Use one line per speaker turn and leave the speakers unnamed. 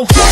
go.